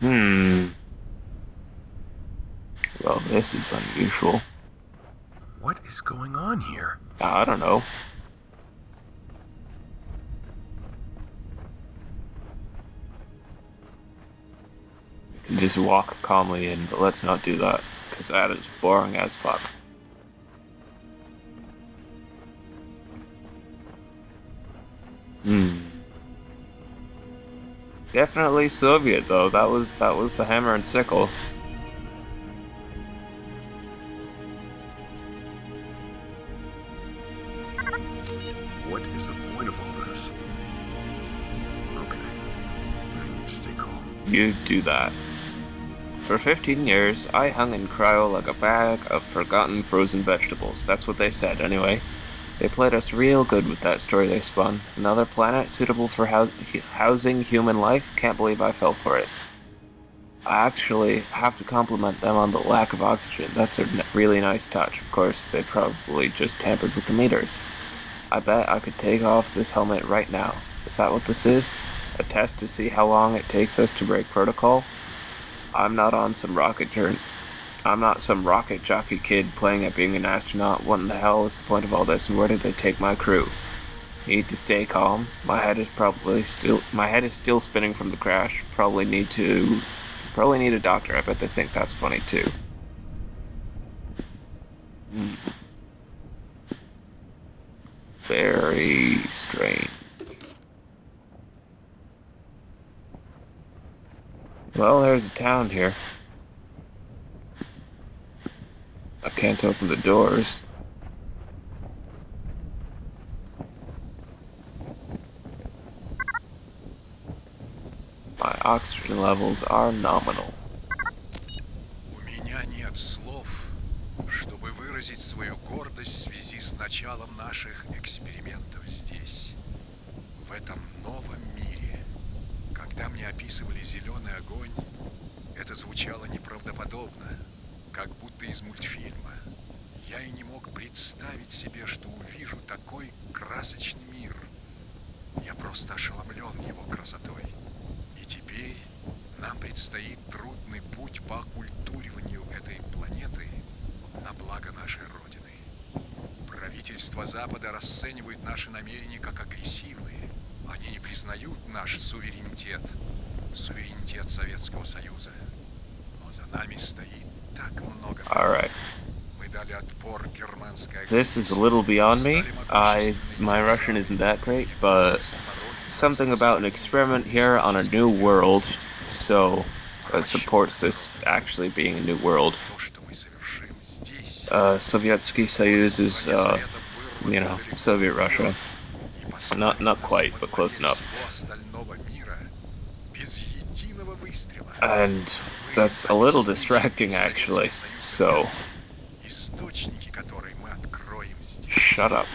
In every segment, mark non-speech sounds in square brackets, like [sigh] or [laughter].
Hmm. Well, this is unusual. What is going on here? I don't know. We can just walk calmly in, but let's not do that, because that is boring as fuck. Hmm. Definitely Soviet though. That was that was the hammer and sickle. What is the point of all this? Okay. I need to stay calm. You do that. For 15 years, I hung in cryo like a bag of forgotten frozen vegetables. That's what they said, anyway. They played us real good with that story they spun. Another planet suitable for hou- housing human life? Can't believe I fell for it. I actually have to compliment them on the lack of oxygen. That's a really nice touch. Of course, they probably just tampered with the meters. I bet I could take off this helmet right now. Is that what this is? A test to see how long it takes us to break protocol? I'm not on some rocket journey. I'm not some rocket jockey kid playing at being an astronaut. What in the hell is the point of all this, and where did they take my crew? Need to stay calm. My head is probably still my head is still spinning from the crash. Probably need to probably need a doctor. I bet they think that's funny too. Hmm. Very strange. Well, there's a town here. Can't open the doors. My oxygen levels are nominal. У меня нет слов, чтобы выразить свою гордость в связи с началом наших экспериментов здесь, в этом новом мире. Когда мне описывали зеленый огонь, это звучало неправдоподобно, как будто из мультфильма. Я и не мог представить себе, что увижу такой красочный мир. Я просто ошеломлен его красотой. И теперь нам предстоит трудный путь по оккультуриванию этой планеты на благо нашей Родины. Правительства Запада расценивают наши намерения как агрессивные. Они не признают наш суверенитет, суверенитет Советского Союза. Но за нами стоит. Alright. This is a little beyond me. I My Russian isn't that great, but something about an experiment here on a new world, so uh, supports this actually being a new world. Uh, Sovietsky Soyuz is, uh, you know, Soviet Russia. Not, not quite, but close enough. And that's a little distracting actually, so... Shut up.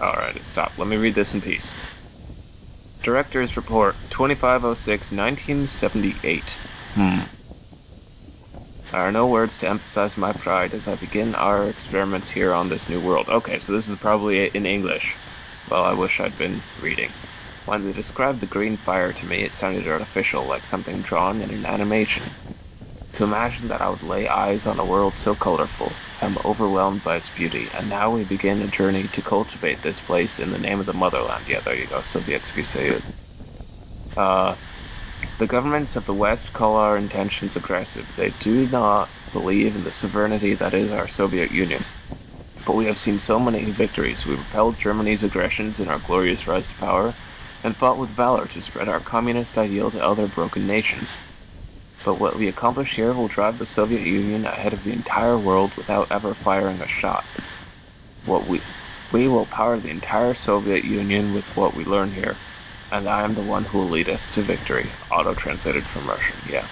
Alright, stop. stopped. Let me read this in peace. Director's Report, 2506, 1978. Hmm. There are no words to emphasize my pride as I begin our experiments here on this new world. Okay, so this is probably in English. Well, I wish I'd been reading. When they described the green fire to me, it sounded artificial, like something drawn in an animation. To imagine that I would lay eyes on a world so colorful, I'm overwhelmed by its beauty, and now we begin a journey to cultivate this place in the name of the motherland. Yeah, there you go, Sovietsky Soyuz. Uh, the governments of the West call our intentions aggressive. They do not believe in the sovereignty that is our Soviet Union. But we have seen so many victories. We repelled Germany's aggressions in our glorious rise to power, and fought with valor to spread our communist ideal to other broken nations. But what we accomplish here will drive the Soviet Union ahead of the entire world without ever firing a shot. What we we will power the entire Soviet Union with what we learn here, and I am the one who will lead us to victory. Auto translated from Russian, yeah.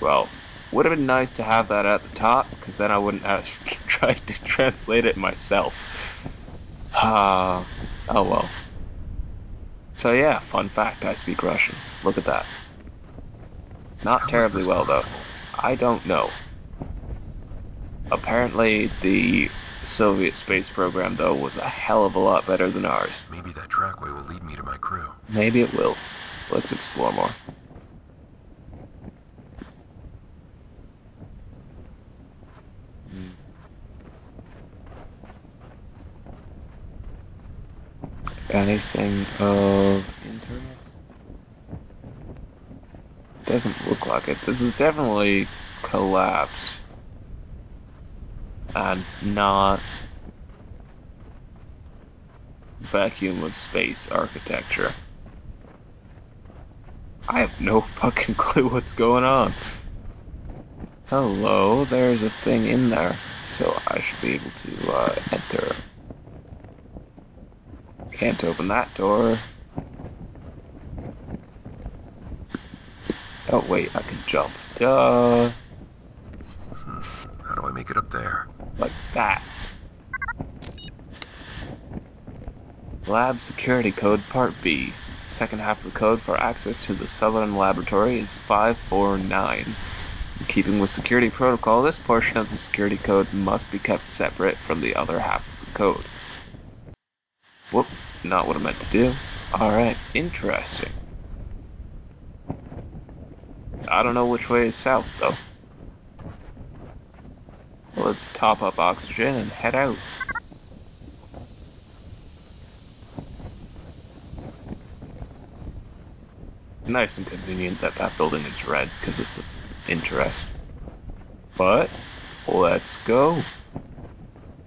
Well, would have been nice to have that at the top, because then I wouldn't have [laughs] tried to translate it myself. Ah, oh well. So yeah, fun fact, I speak Russian. Look at that. Not How terribly well though. I don't know. Apparently, the Soviet space program, though, was a hell of a lot better than ours. Maybe that trackway will lead me to my crew. Maybe it will. Let's explore more. Anything of interest? Doesn't look like it. This is definitely collapsed. And not vacuum of space architecture. I have no [laughs] fucking clue what's going on. Hello, there's a thing in there, so I should be able to uh, enter. Can't open that door. Oh wait, I can jump. Duh. Hmm, how do I make it up there? Like that. Lab Security Code Part B. Second half of the code for access to the Southern Laboratory is 549. In keeping with security protocol, this portion of the security code must be kept separate from the other half of the code. Whoop, not what I meant to do. Alright, interesting. I don't know which way is south, though. Let's top up oxygen and head out. Nice and convenient that that building is red because it's of interest. But let's go.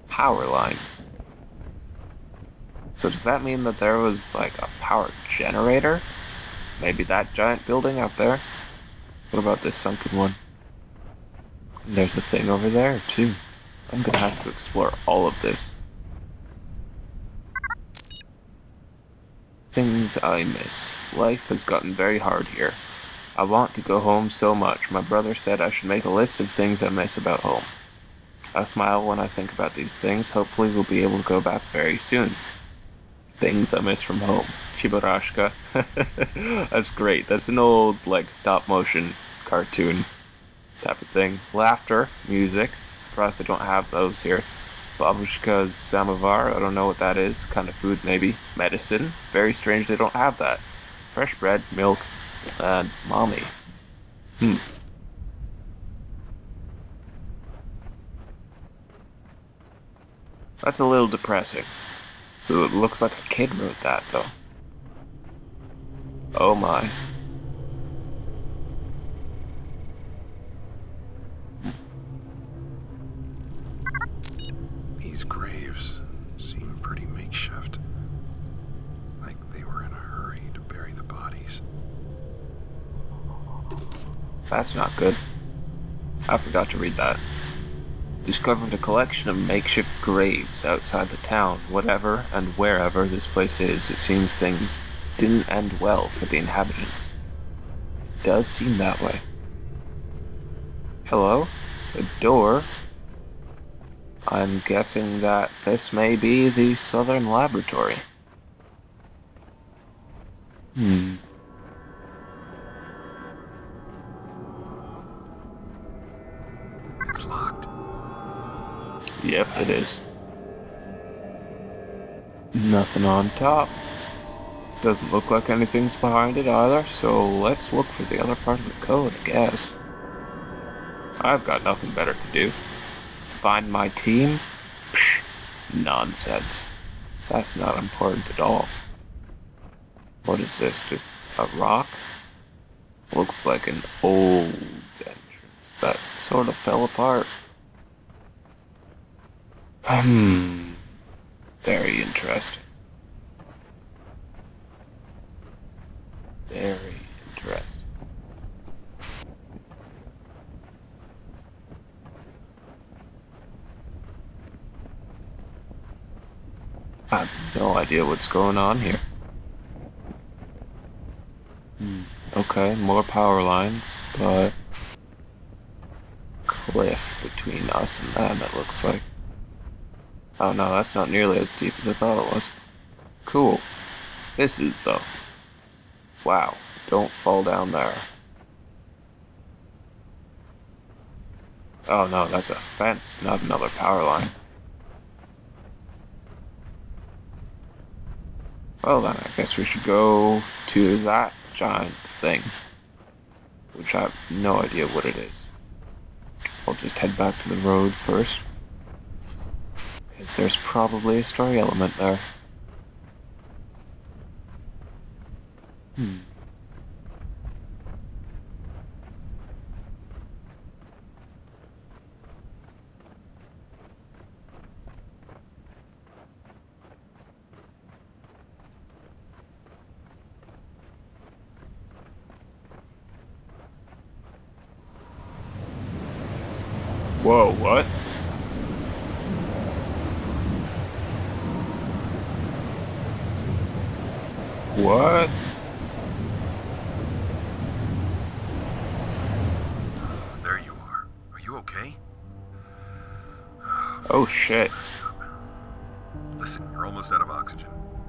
Power lines. So does that mean that there was like a power generator? Maybe that giant building out there? What about this sunken one? There's a thing over there too. I'm gonna have to explore all of this. Things I miss. Life has gotten very hard here. I want to go home so much. My brother said I should make a list of things I miss about home. I smile when I think about these things. Hopefully we'll be able to go back very soon. Things I miss from home. Cheburashka. [laughs] That's great. That's an old, like, stop motion cartoon type of thing. Laughter, music. Surprised they don't have those here. Babushka's samovar, I don't know what that is. Kind of food, maybe. Medicine. Very strange they don't have that. Fresh bread, milk, and mommy. Hmm. That's a little depressing. So it looks like a kid wrote that, though. Oh my. These graves seem pretty makeshift. Like they were in a hurry to bury the bodies. That's not good. I forgot to read that. Discovered a collection of makeshift graves outside the town. Whatever and wherever this place is, it seems things didn't end well for the inhabitants. It does seem that way. Hello? A door? I'm guessing that this may be the Southern Laboratory. Hmm. Yep, it is. Nothing on top. Doesn't look like anything's behind it either, so let's look for the other part of the code, I guess. I've got nothing better to do. Find my team? Psh, nonsense. That's not important at all. What is this? Just a rock? Looks like an old entrance that sort of fell apart. Hmm. Very interesting. Very interesting. I have no idea what's going on here. Hmm. Okay, more power lines, but cliff between us and them, it looks like. Oh no, that's not nearly as deep as I thought it was. Cool. This is, though. Wow. Don't fall down there. Oh no, that's a fence, not another power line. Well then, I guess we should go to that giant thing. Which I have no idea what it is. I'll just head back to the road first. There's probably a story element there. Hmm. Whoa, what? What? There you are. Are you okay? Oh shit. Listen, you're almost out of oxygen.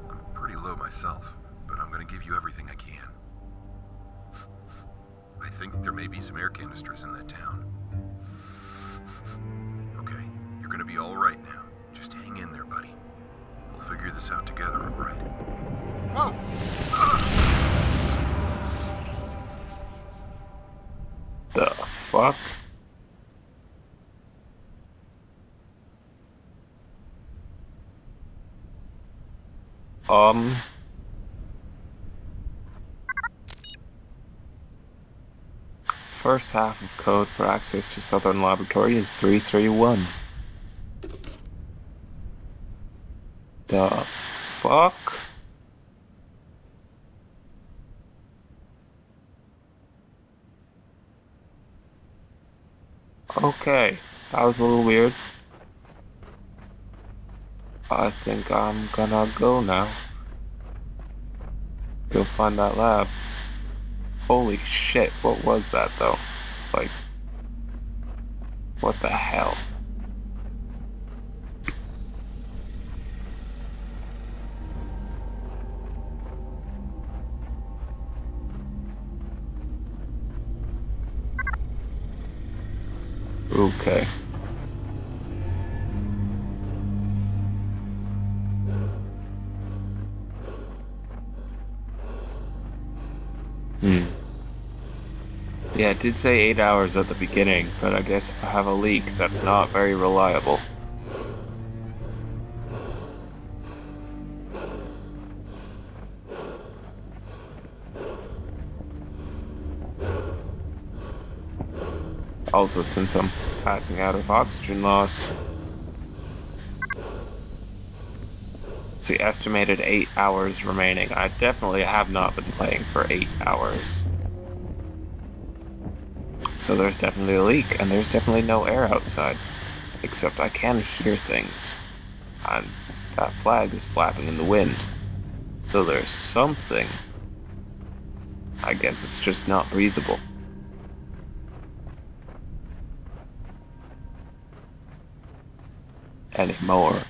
I'm pretty low myself, but I'm gonna give you everything I can. I think there may be some air canisters in that town. Okay, you're gonna be all right now. Just hang in there, buddy. We'll figure this out together, all right? Whoa! The fuck? Um. First half of code for access to Southern Laboratory is 331. The fuck? Okay, that was a little weird. I think I'm gonna go now. Go find that lab. Holy shit, what was that though? Like, what the hell? Okay. Hmm. Yeah, it did say 8 hours at the beginning, but I guess if I have a leak, that's not very reliable. Also, since I'm passing out of oxygen loss, see, estimated 8 hours remaining. I definitely have not been playing for 8 hours. So there's definitely a leak, and there's definitely no air outside. Except I can hear things. And that flag is flapping in the wind. So there's something. I guess it's just not breathable. Anymore.